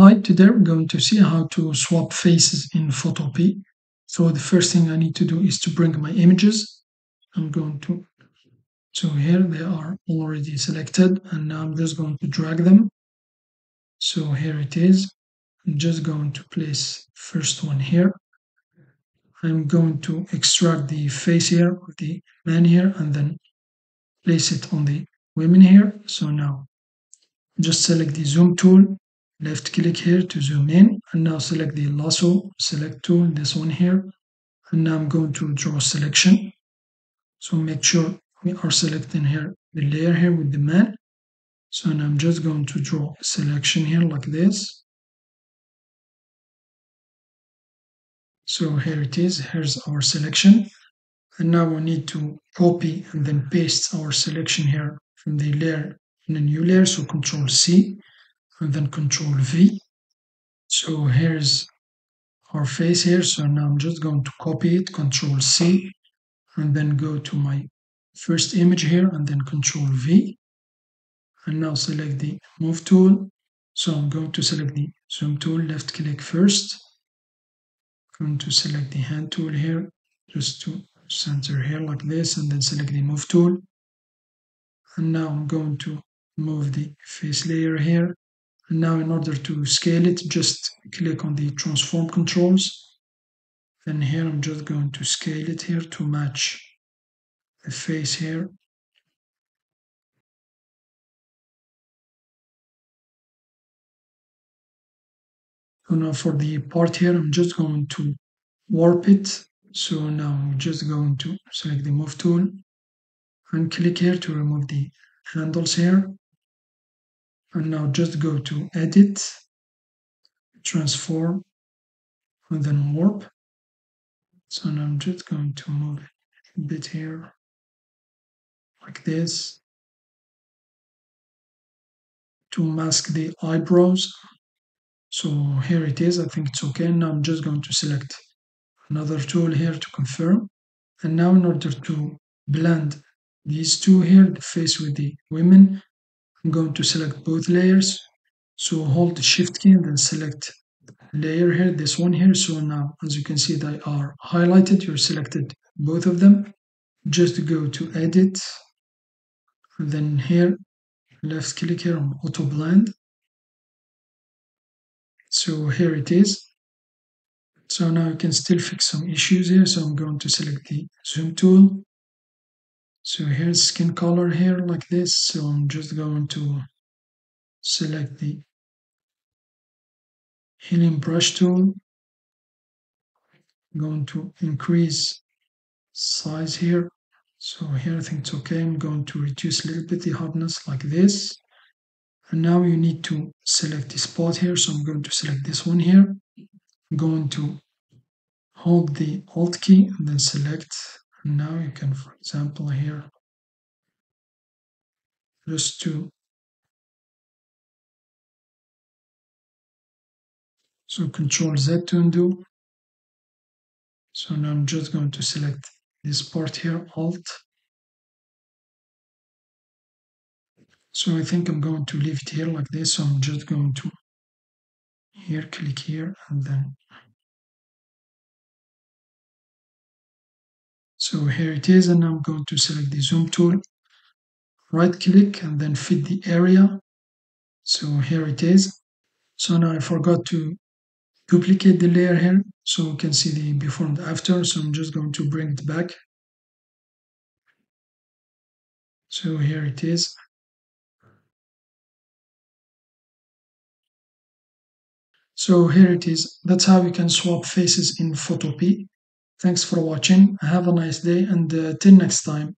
Hi, today we're going to see how to swap faces in Photopea. So the first thing I need to do is to bring my images. I'm going to, so here they are already selected and now I'm just going to drag them. So here it is. I'm just going to place first one here. I'm going to extract the face here the man here and then place it on the women here. So now just select the zoom tool left click here to zoom in and now select the lasso select tool this one here and now I'm going to draw selection. So make sure we are selecting here the layer here with the man. So now I'm just going to draw a selection here like this. So here it is here's our selection. And now we need to copy and then paste our selection here from the layer in a new layer so control C and then control V. So here's our face here. So now I'm just going to copy it, control C, and then go to my first image here and then control V. And now select the move tool. So I'm going to select the zoom tool, left click first. I'm going to select the hand tool here just to center here like this and then select the move tool. And now I'm going to move the face layer here and now in order to scale it, just click on the transform controls. Then here I'm just going to scale it here to match the face here. So now for the part here, I'm just going to warp it. So now I'm just going to select the move tool and click here to remove the handles here and now just go to edit transform and then warp. So now I'm just going to move a bit here like this to mask the eyebrows. So here it is I think it's okay. Now I'm just going to select another tool here to confirm. And now in order to blend these two here the face with the women I'm going to select both layers. So hold the shift key and then select layer here, this one here. So now, as you can see, they are highlighted. You're selected both of them. Just go to edit. And then here, left click here on auto blend. So here it is. So now you can still fix some issues here. So I'm going to select the zoom tool so here's skin color here like this. So I'm just going to select the healing brush tool. I'm going to increase size here. So here I think it's okay. I'm going to reduce a little bit the hardness like this. And now you need to select the spot here. So I'm going to select this one here. I'm going to hold the Alt key and then select now you can, for example, here just to so Control Z to undo. So now I'm just going to select this part here, Alt. So I think I'm going to leave it here like this. So I'm just going to here, click here, and then So here it is, and I'm going to select the zoom tool, right click, and then fit the area. So here it is. So now I forgot to duplicate the layer here so we can see the before and after. So I'm just going to bring it back. So here it is. So here it is. That's how you can swap faces in Photopea. Thanks for watching. Have a nice day and uh, till next time.